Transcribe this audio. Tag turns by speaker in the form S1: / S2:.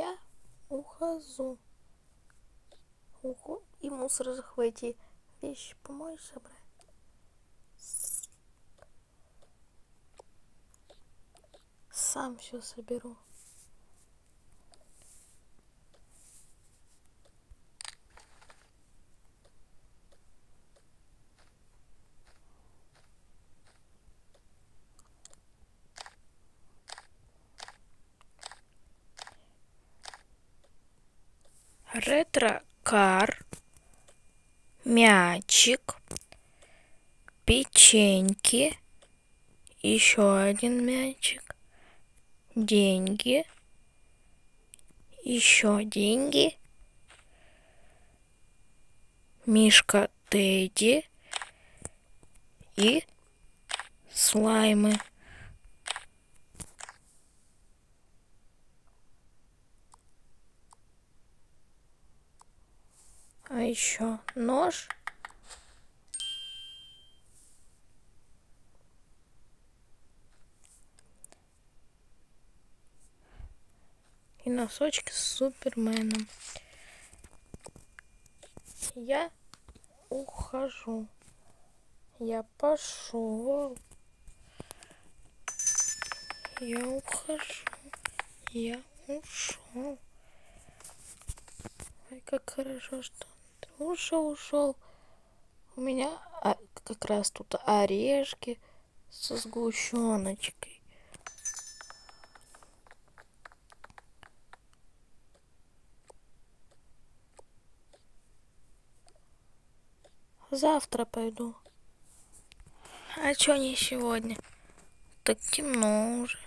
S1: Я ухожу. Уху... И мусор захвати. Вещи помоешь собрать? Сам все соберу. Ретро-кар, мячик, печеньки, еще один мячик, деньги, еще деньги, мишка Тедди и слаймы. А еще нож. И носочки с Суперменом. Я ухожу. Я пошел. Я ухожу. Я ушел. Ой, как хорошо, что ушел, ушел. У меня а, как раз тут орешки со сгущеночкой. Завтра пойду. А чё не сегодня? Так темно уже.